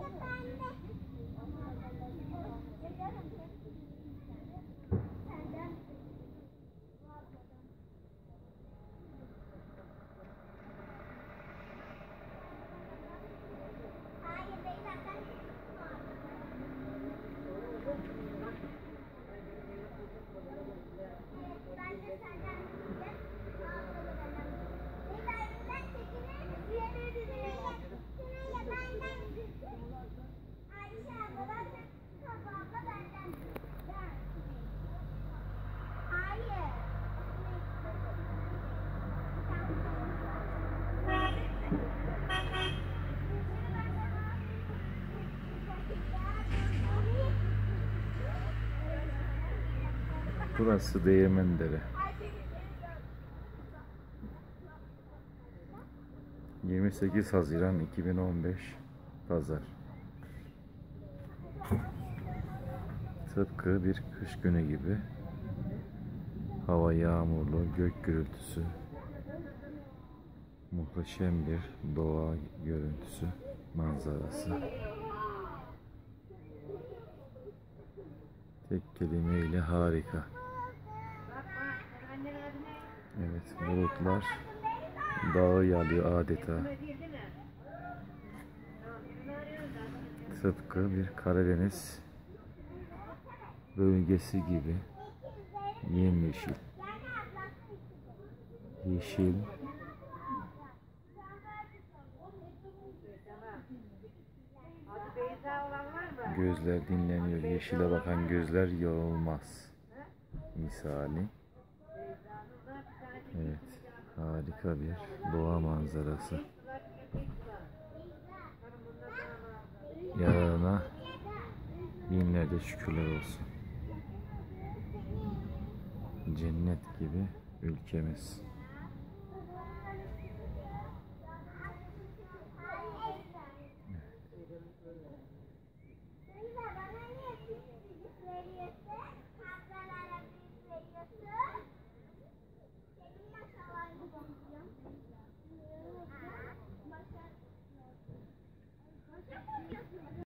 네. Burası Değirmendere. 28 Haziran 2015 Pazar. Tıpkı bir kış günü gibi hava yağmurlu, gök gürültüsü, muhteşem bir doğa görüntüsü, manzarası. Tek kelimeyle harika. Evet, bulutlar dağı yalıyor adeta. Tıpkı bir Karadeniz bölgesi gibi yemyeşil. Yeşil. Gözler dinleniyor. Yeşile bakan gözler yorulmaz. Misali. Evet. Harika bir doğa manzarası. Yararına binlerce şükürler olsun. Cennet gibi ülkemiz.